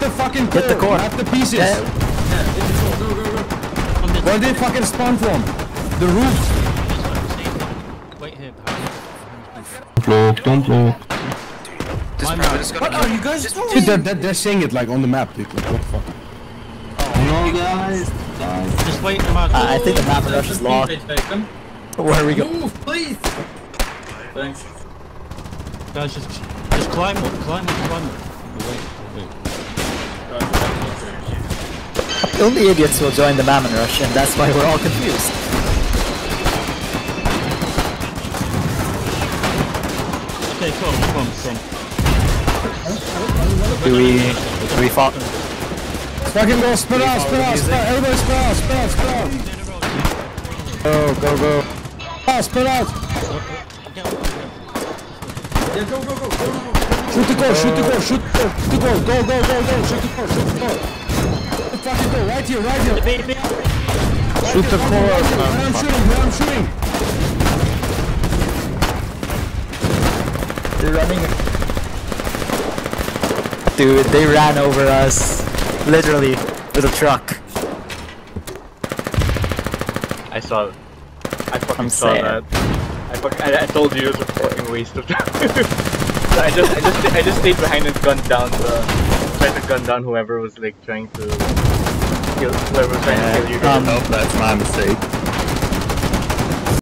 the fucking core. Hit the core. Not the pieces. Yeah. Yeah, hit the core. Go, go, go. On the Where they fucking spawn from? The roof. Wait here. behind Block, don't block. This My bro, man. this gotta What be- are you guys Dude, doing? they're, they're, they're saying it like on the map. Dude. Like, what the fuck? No, guys. Guys. Just wait, Mark. Uh, I think the map rush is locked. Taken. Where are we go? Move, please. Thanks. Guys, just just climb up, climb up, climb up. Wait, wait. Only idiots will join the Mammon Rush, and that's why we're all confused. Okay, come, come, come. Do we... Do we fall? Fucking go, spin out, spin out, spin out. Everybody spin out, spin out, spin out. Go, go, go. Ah, spin out. Yeah, go, go, go, go, go. Shoot the goal, shoot the goal, shoot the goal, shoot the goal, go, go, go, go, shoot the goal, shoot the goal. Shoot the fucking goal, right here, right here. Shoot the core, Where I'm shooting, where I'm shooting. They're running. Dude, they ran over us. Literally, with a truck. I saw it. I fucking I'm saw saying. that. I, fucking, I, I told you it was a fucking waste of time. so I just I just I just stayed behind and gunned down the tried to gun down whoever was like trying to kill whoever was trying to kill you. Um, Nope, that's my mistake.